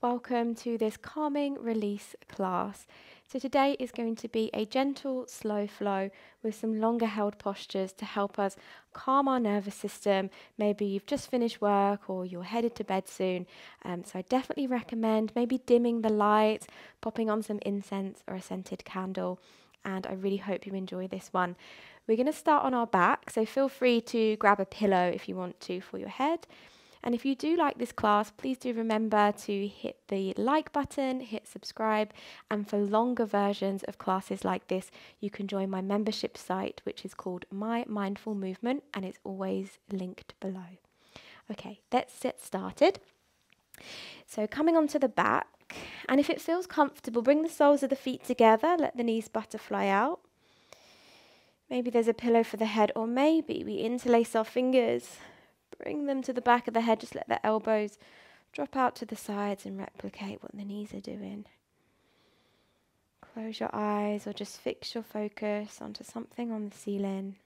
welcome to this calming release class. So, today is going to be a gentle, slow flow with some longer held postures to help us calm our nervous system. Maybe you've just finished work or you're headed to bed soon. Um, so, I definitely recommend maybe dimming the lights, popping on some incense or a scented candle. And I really hope you enjoy this one. We're going to start on our back, so feel free to grab a pillow if you want to for your head. And if you do like this class, please do remember to hit the like button, hit subscribe, and for longer versions of classes like this, you can join my membership site, which is called My Mindful Movement, and it's always linked below. Okay, let's get started. So, coming onto the back, and if it feels comfortable, bring the soles of the feet together, let the knees butterfly out. Maybe there's a pillow for the head, or maybe we interlace our fingers Bring them to the back of the head. Just let the elbows drop out to the sides and replicate what the knees are doing. Close your eyes or just fix your focus onto something on the ceiling.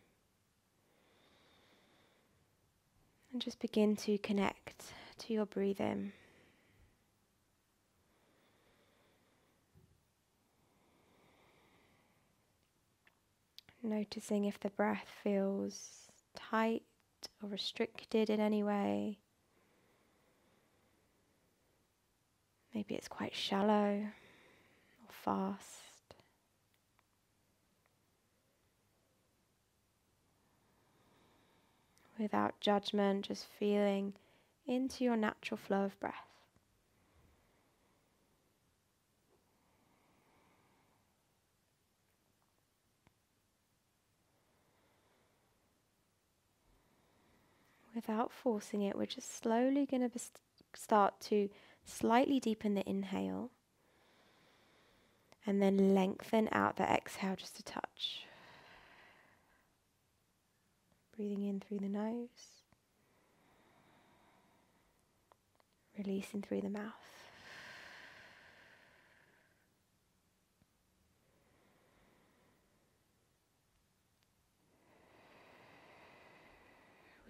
And just begin to connect to your breathing. Noticing if the breath feels tight or restricted in any way. Maybe it's quite shallow or fast. Without judgment, just feeling into your natural flow of breath. Without forcing it, we're just slowly going to start to slightly deepen the inhale and then lengthen out the exhale just a touch. Breathing in through the nose, releasing through the mouth.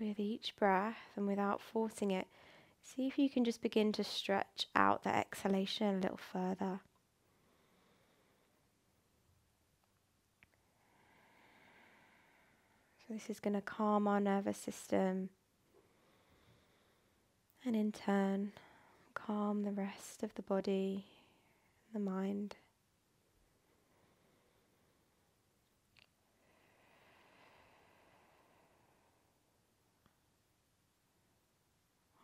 With each breath and without forcing it, see if you can just begin to stretch out the exhalation a little further. So, this is going to calm our nervous system and in turn calm the rest of the body, the mind.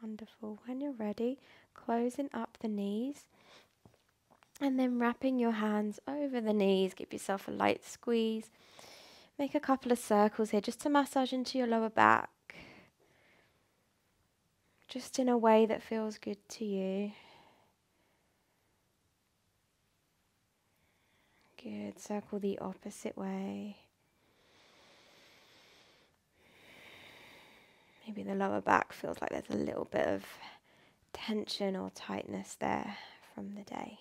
Wonderful. When you're ready, closing up the knees and then wrapping your hands over the knees. Give yourself a light squeeze. Make a couple of circles here just to massage into your lower back. Just in a way that feels good to you. Good. Circle the opposite way. Maybe the lower back feels like there's a little bit of tension or tightness there from the day.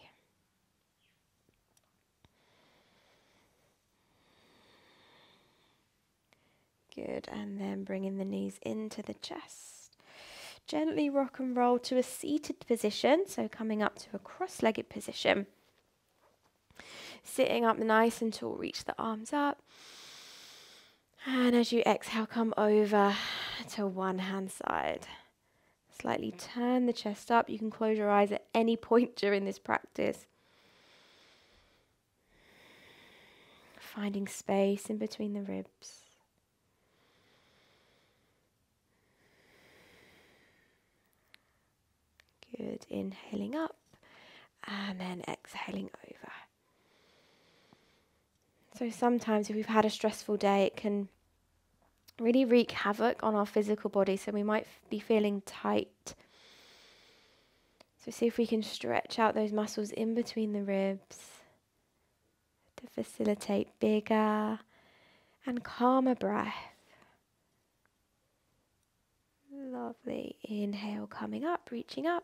Good, and then bringing the knees into the chest. Gently rock and roll to a seated position, so coming up to a cross legged position. Sitting up nice and tall, reach the arms up. And as you exhale, come over to one hand side. Slightly turn the chest up. You can close your eyes at any point during this practice. Finding space in between the ribs. Good. Inhaling up and then exhaling over. So sometimes, if we've had a stressful day, it can really wreak havoc on our physical body. So we might be feeling tight. So see if we can stretch out those muscles in between the ribs to facilitate bigger and calmer breath. Lovely. Inhale, coming up, reaching up.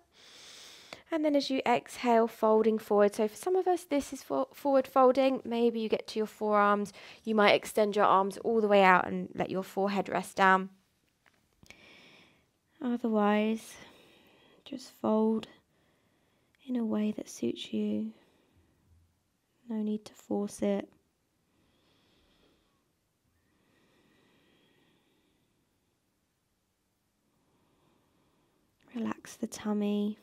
And then as you exhale, folding forward. So for some of us, this is for forward folding. Maybe you get to your forearms. You might extend your arms all the way out and let your forehead rest down. Otherwise, just fold in a way that suits you. No need to force it. Relax the tummy.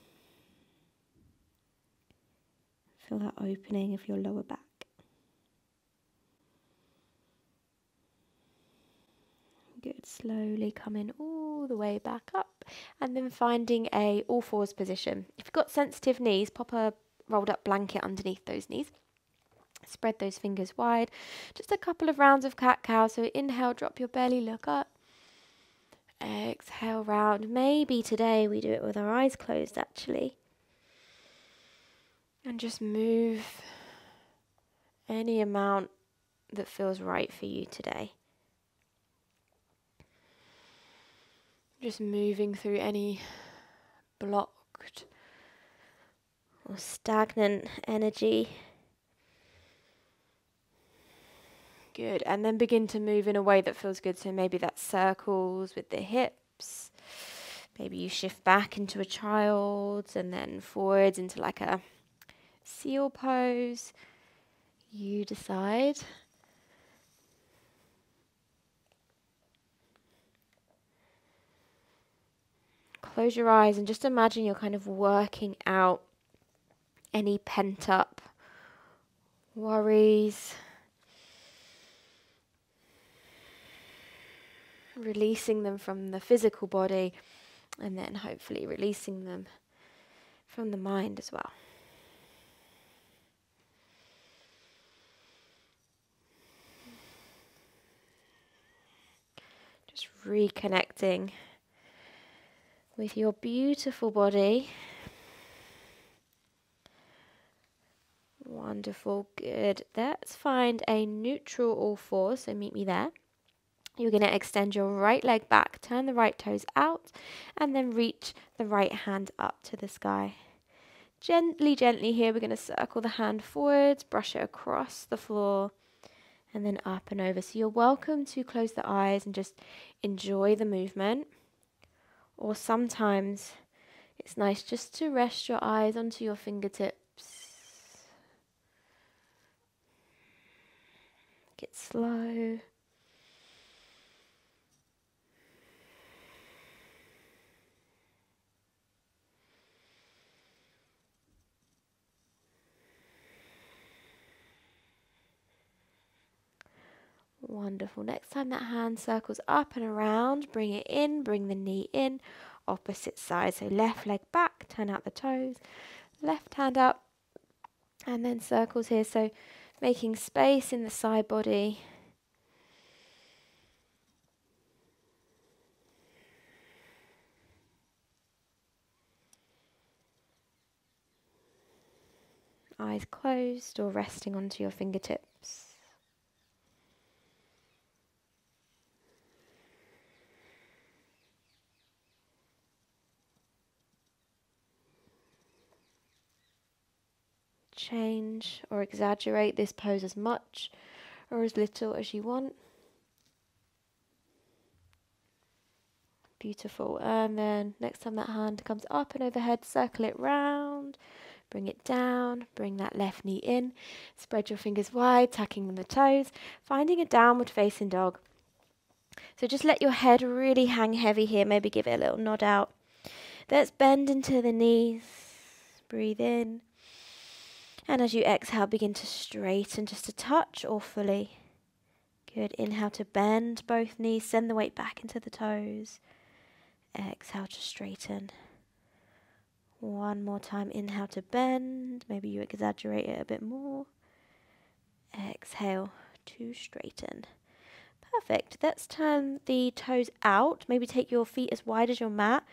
Feel that opening of your lower back. Good. Slowly coming all the way back up and then finding a all fours position. If you've got sensitive knees, pop a rolled up blanket underneath those knees. Spread those fingers wide. Just a couple of rounds of cat cow. So inhale, drop your belly, look up. Exhale round. Maybe today we do it with our eyes closed actually. And just move any amount that feels right for you today. Just moving through any blocked or stagnant energy. Good. And then begin to move in a way that feels good. So maybe that's circles with the hips. Maybe you shift back into a child and then forwards into like a seal pose. You decide. close your eyes and just imagine you're kind of working out any pent up worries, releasing them from the physical body, and then hopefully releasing them from the mind as well. Just reconnecting with your beautiful body. Wonderful, good. Let's find a neutral all four, so meet me there. You're going to extend your right leg back, turn the right toes out, and then reach the right hand up to the sky. Gently, gently here, we're going to circle the hand forwards, brush it across the floor, and then up and over. So you're welcome to close the eyes and just enjoy the movement. Or sometimes it's nice just to rest your eyes onto your fingertips. Get slow. Wonderful. Next time that hand circles up and around, bring it in, bring the knee in, opposite side. So left leg back, turn out the toes, left hand up, and then circles here. So making space in the side body. Eyes closed or resting onto your fingertips. Change or exaggerate this pose as much or as little as you want. Beautiful. And then next time that hand comes up and overhead, circle it round. Bring it down, bring that left knee in, spread your fingers wide, tucking the toes, finding a downward facing dog. So just let your head really hang heavy here, maybe give it a little nod out. Let's bend into the knees, breathe in, and as you exhale, begin to straighten just a touch or fully. Good. Inhale to bend both knees, send the weight back into the toes. Exhale to straighten. One more time. Inhale to bend. Maybe you exaggerate it a bit more. Exhale to straighten. Perfect. Let's turn the toes out. Maybe take your feet as wide as your mat.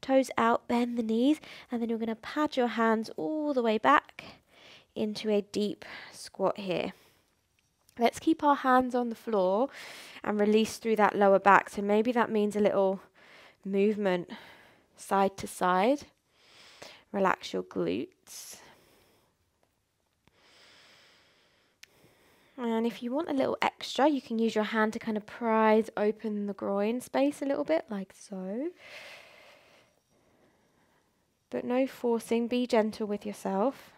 Toes out, bend the knees, and then you're going to pad your hands all the way back into a deep squat here. Let's keep our hands on the floor and release through that lower back. So maybe that means a little movement side to side. Relax your glutes. And if you want a little extra, you can use your hand to kind of prise open the groin space a little bit, like so. but no forcing. Be gentle with yourself.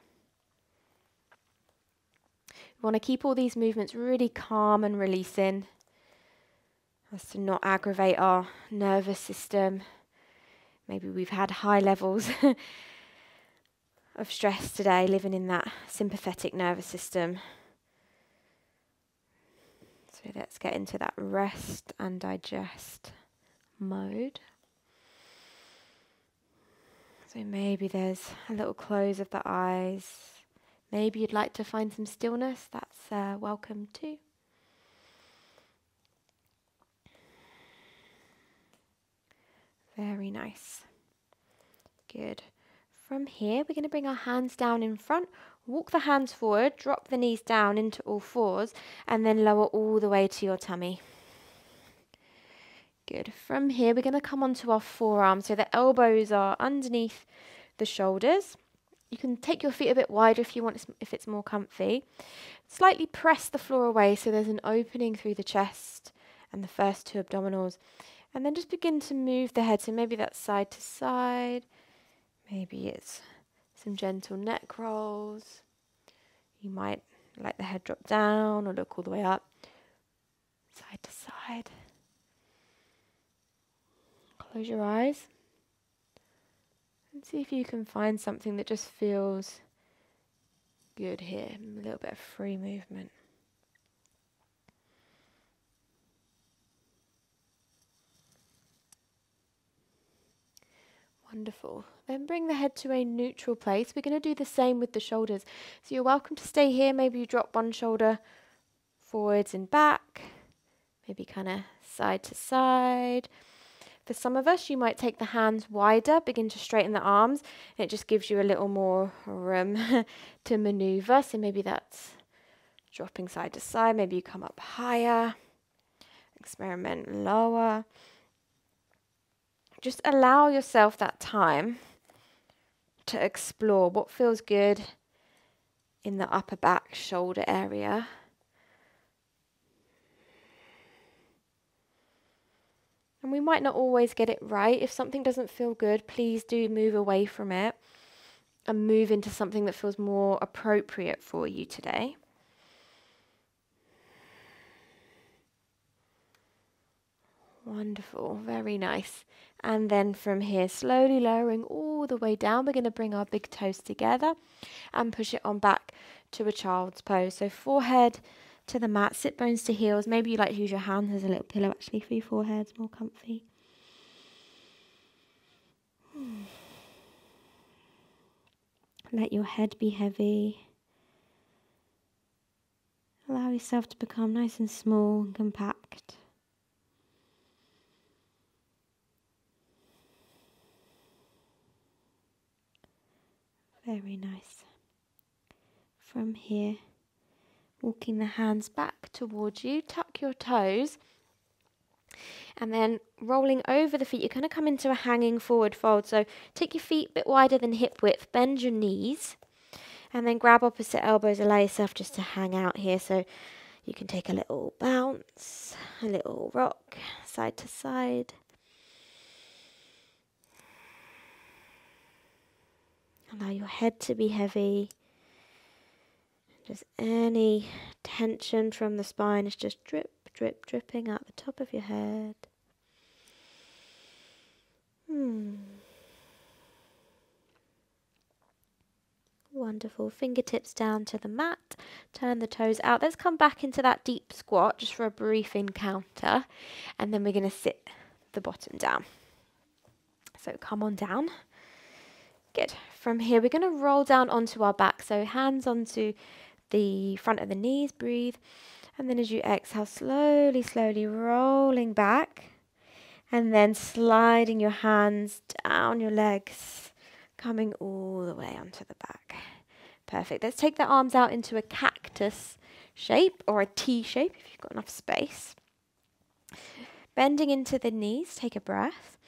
We want to keep all these movements really calm and releasing as to not aggravate our nervous system. Maybe we've had high levels of stress today, living in that sympathetic nervous system. So let's get into that rest and digest mode. So maybe there's a little close of the eyes. Maybe you'd like to find some stillness. That's uh, welcome too. Very nice. Good. From here, we're going to bring our hands down in front, walk the hands forward, drop the knees down into all fours, and then lower all the way to your tummy. Good. From here, we're going to come onto our forearms. So the elbows are underneath the shoulders. You can take your feet a bit wider if you want, if it's more comfy. Slightly press the floor away so there's an opening through the chest and the first two abdominals. And then just begin to move the head. So maybe that's side to side. Maybe it's some gentle neck rolls. You might let the head drop down or look all the way up, side to side. Close your eyes and see if you can find something that just feels good here. A little bit of free movement. Wonderful. Then bring the head to a neutral place. We're going to do the same with the shoulders. So you're welcome to stay here. Maybe you drop one shoulder forwards and back. Maybe kind of side to side. For some of us, you might take the hands wider, begin to straighten the arms, and it just gives you a little more room to maneuver. So maybe that's dropping side to side. Maybe you come up higher, experiment lower. Just allow yourself that time to explore what feels good in the upper back shoulder area. And we might not always get it right. If something doesn't feel good, please do move away from it and move into something that feels more appropriate for you today. Wonderful, very nice. And then from here, slowly lowering all the way down, we're going to bring our big toes together and push it on back to a child's pose. So forehead to the mat, sit bones to heels. Maybe you like to use your hands as a little pillow actually for your forehead, more comfy. Let your head be heavy. Allow yourself to become nice and small and compact. Very nice. From here, walking the hands back towards you, tuck your toes, and then rolling over the feet, you're going to come into a hanging forward fold. So take your feet a bit wider than hip width, bend your knees, and then grab opposite elbows. Allow yourself just to hang out here. So you can take a little bounce, a little rock, side to side. Allow your head to be heavy. Just any tension from the spine is just drip, drip, dripping out the top of your head. Hmm. Wonderful. Fingertips down to the mat. Turn the toes out. Let's come back into that deep squat just for a brief encounter. And then we're going to sit the bottom down. So come on down. Good. From here, we're going to roll down onto our back. So hands onto the front of the knees, breathe. And then as you exhale, slowly, slowly rolling back. And then sliding your hands down your legs, coming all the way onto the back. Perfect. Let's take the arms out into a cactus shape or a T shape if you've got enough space. Bending into the knees, take a breath.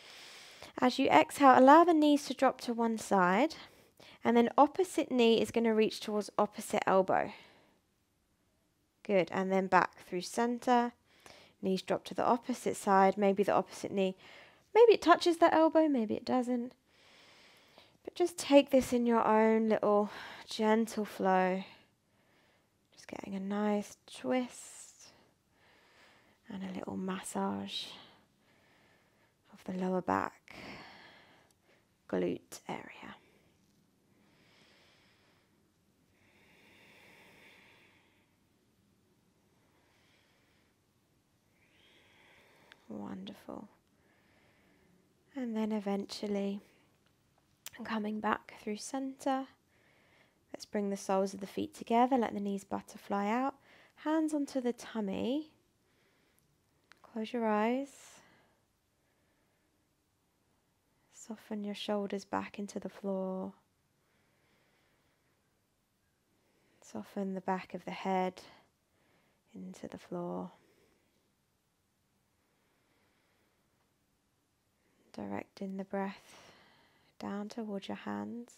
As you exhale, allow the knees to drop to one side. And then opposite knee is going to reach towards opposite elbow. Good. And then back through center. Knees drop to the opposite side. Maybe the opposite knee. Maybe it touches the elbow. Maybe it doesn't. But just take this in your own little gentle flow. Just getting a nice twist and a little massage of the lower back glute area. Wonderful. And then eventually coming back through center. Let's bring the soles of the feet together, let the knees butterfly out. Hands onto the tummy. Close your eyes. Soften your shoulders back into the floor. Soften the back of the head into the floor. Directing the breath down towards your hands.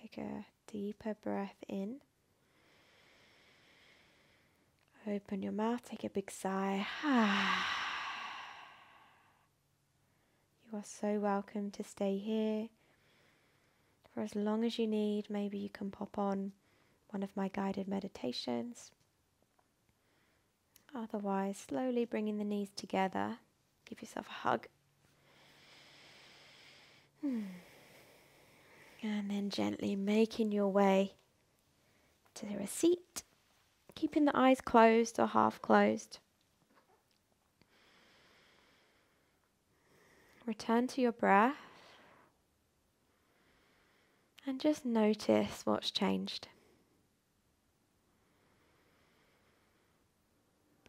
Take a deeper breath in. Open your mouth, take a big sigh. you are so welcome to stay here for as long as you need. Maybe you can pop on one of my guided meditations. Otherwise, slowly bringing the knees together. Give yourself a hug. Hmm. And then gently making your way to a seat, keeping the eyes closed or half closed. Return to your breath and just notice what's changed.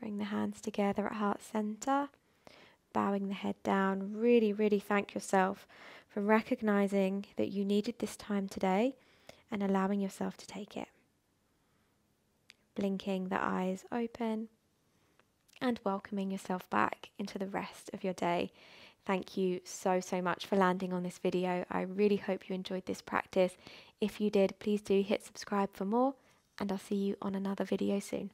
Bring the hands together at heart center, bowing the head down. Really, really thank yourself for recognizing that you needed this time today and allowing yourself to take it. Blinking the eyes open and welcoming yourself back into the rest of your day. Thank you so, so much for landing on this video. I really hope you enjoyed this practice. If you did, please do hit subscribe for more, and I'll see you on another video soon.